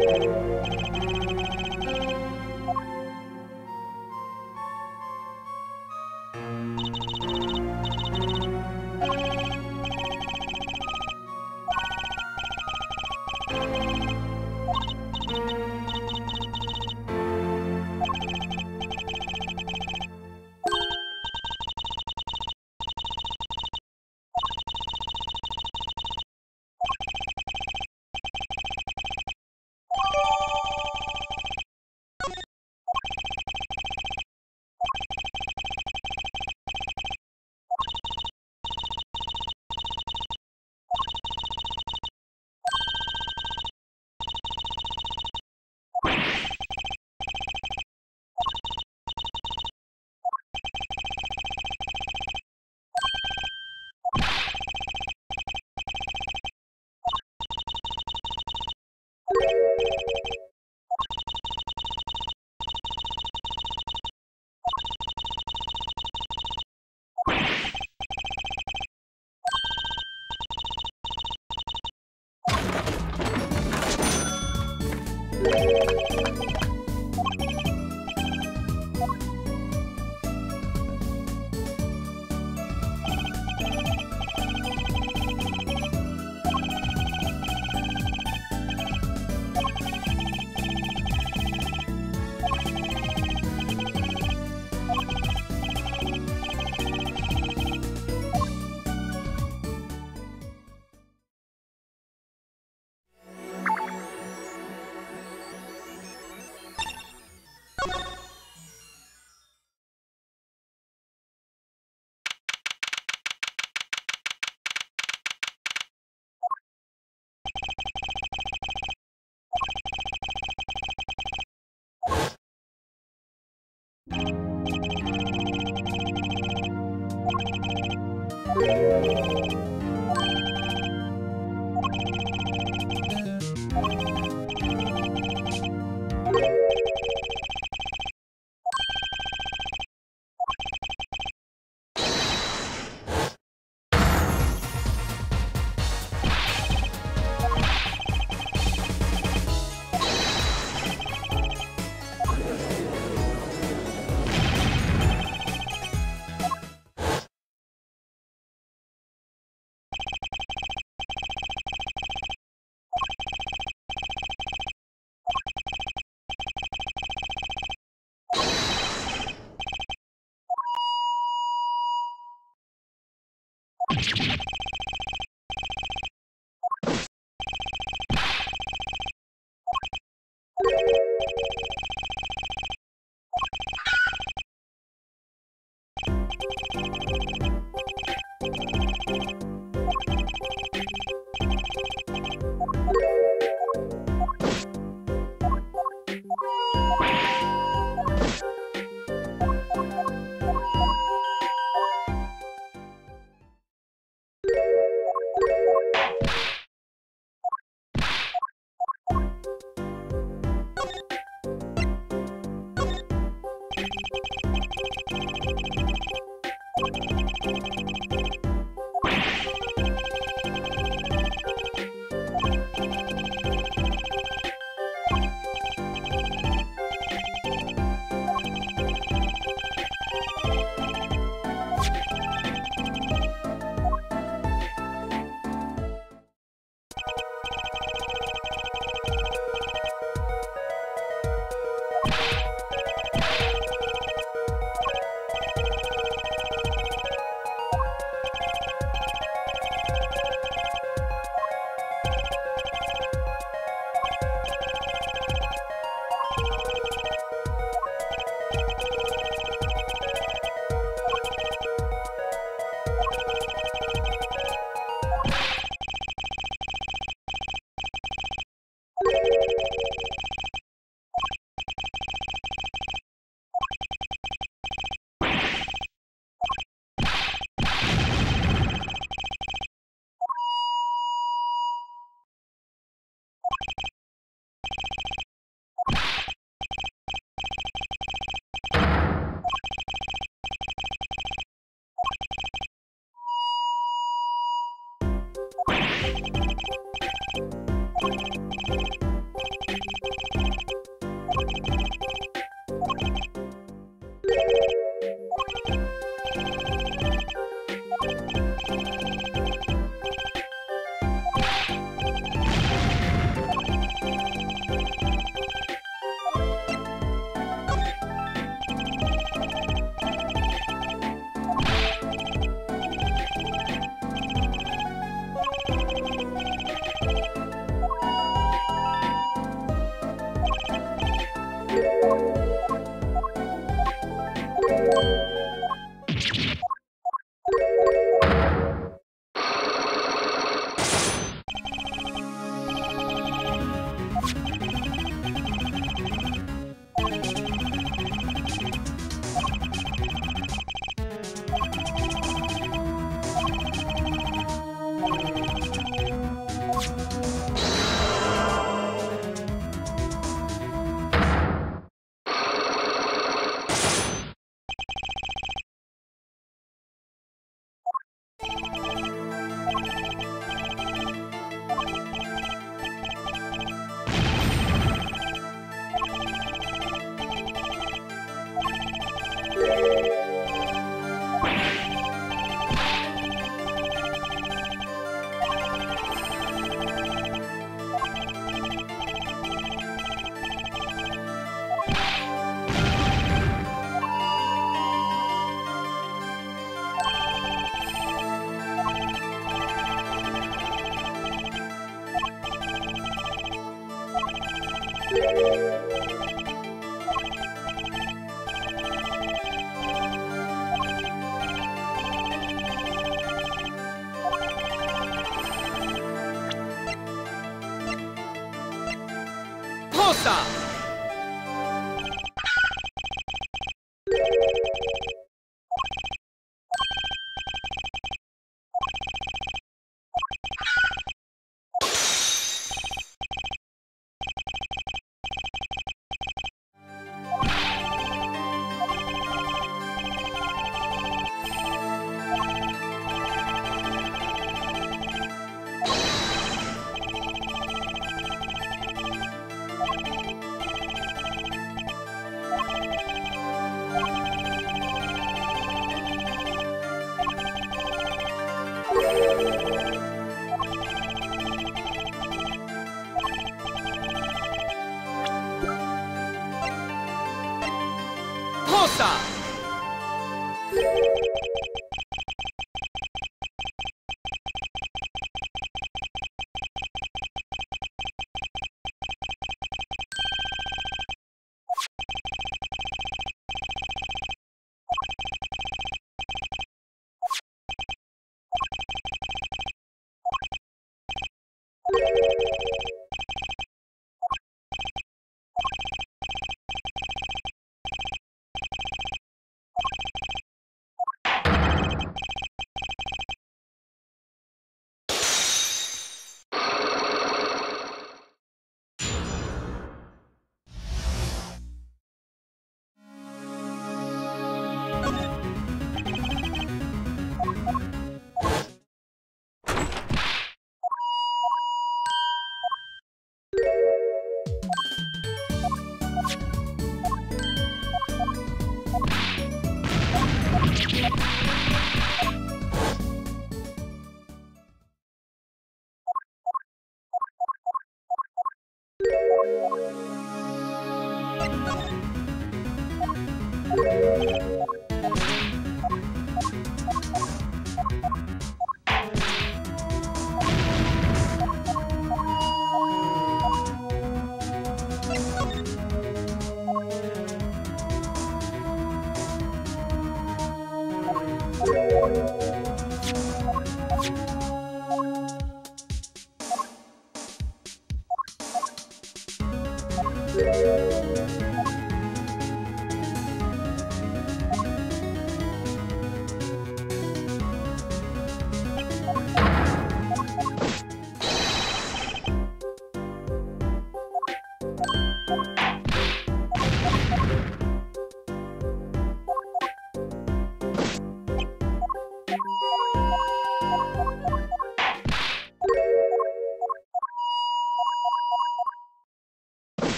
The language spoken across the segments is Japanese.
thank you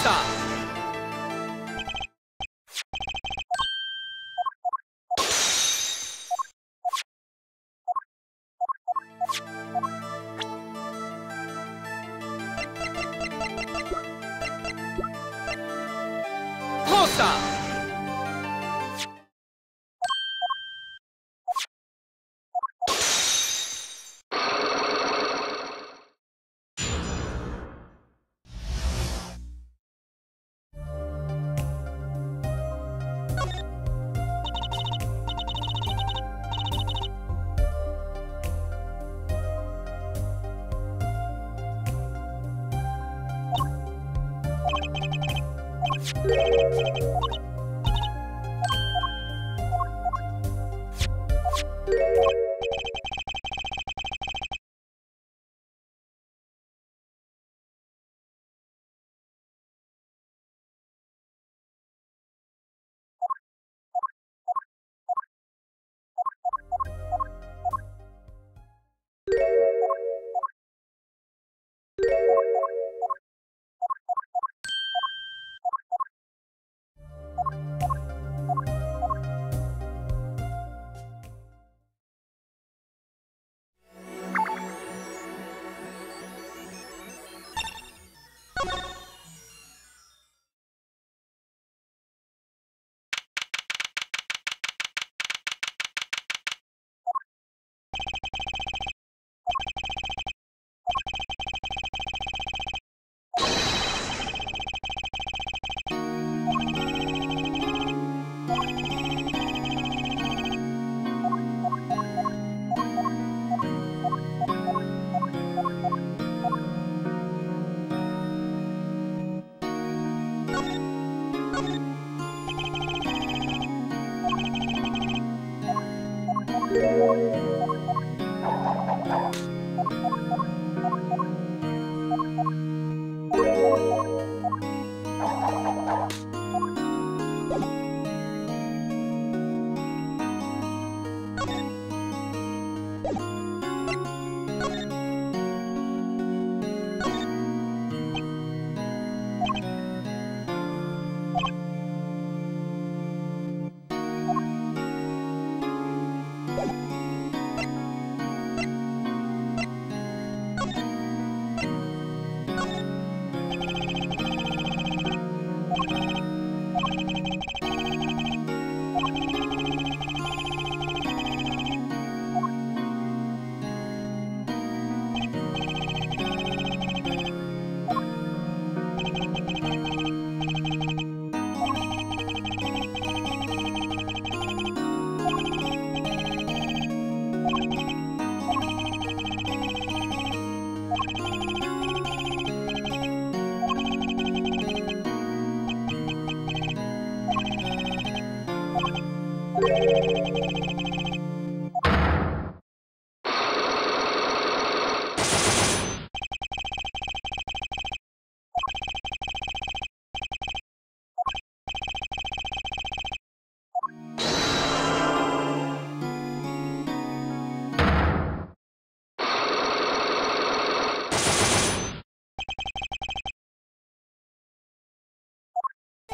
スター。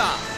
있다.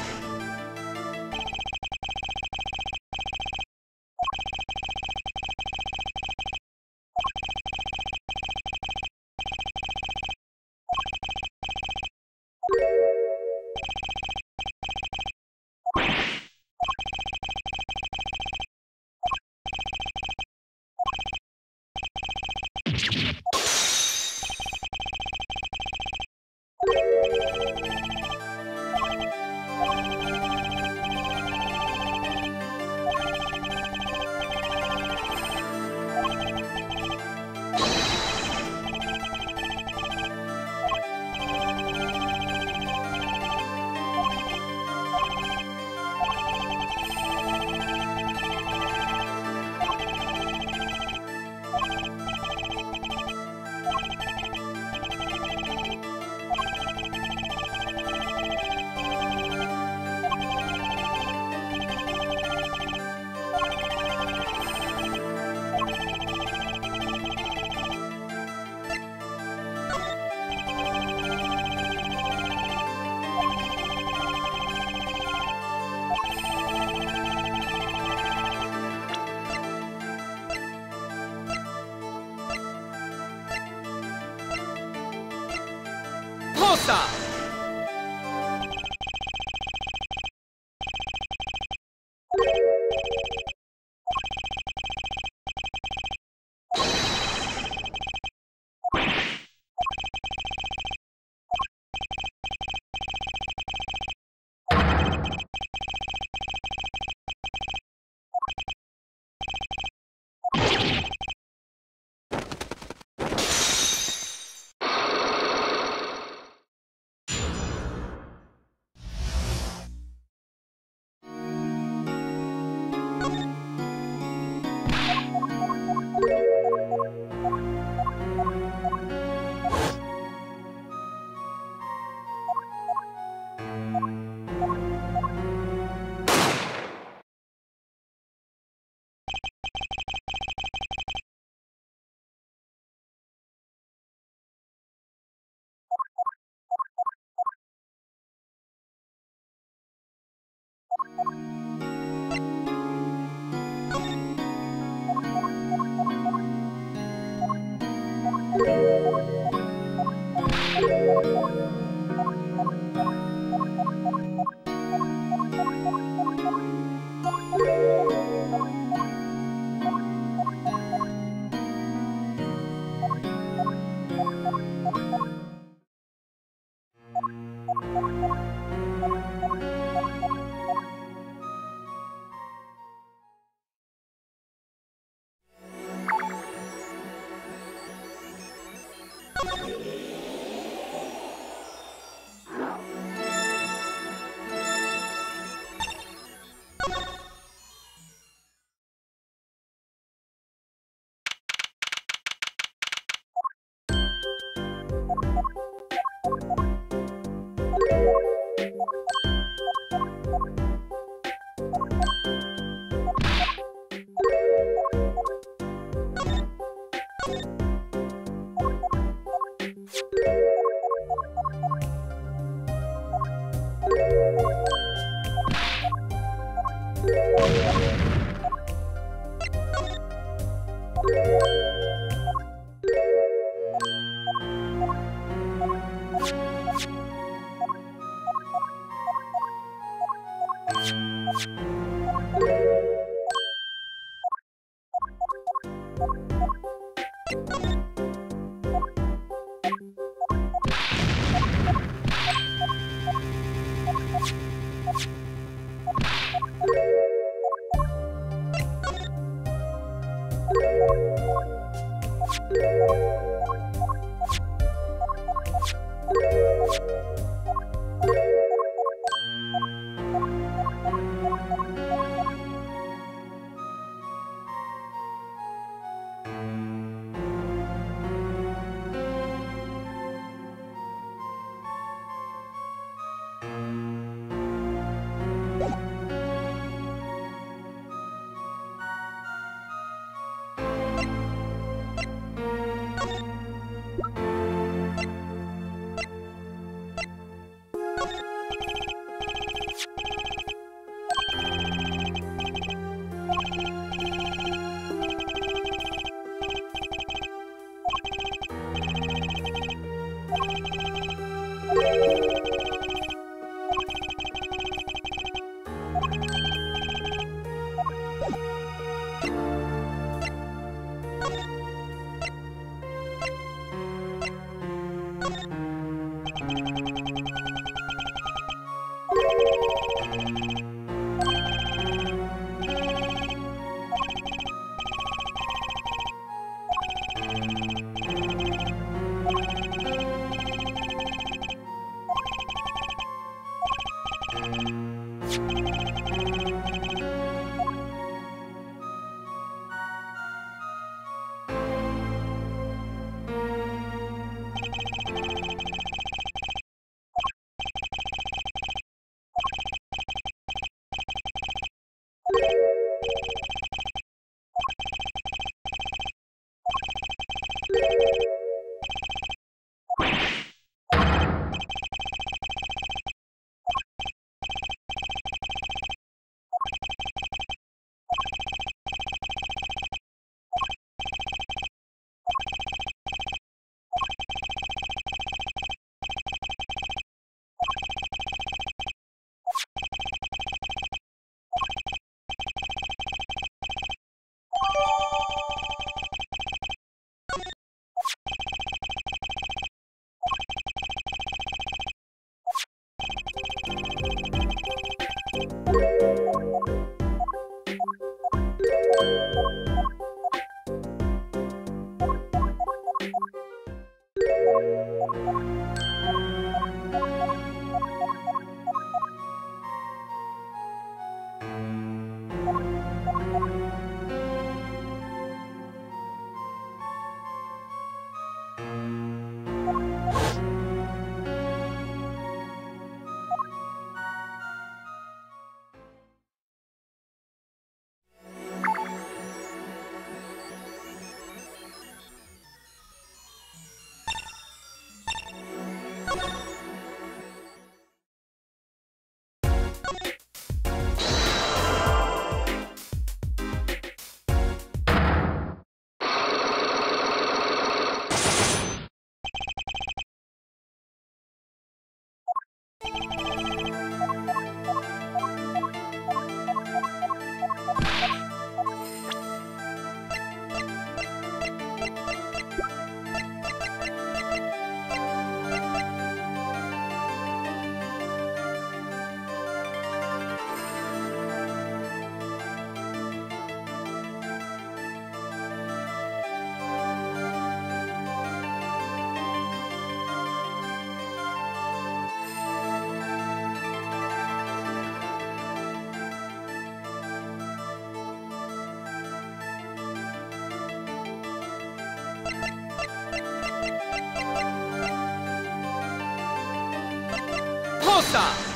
Stop.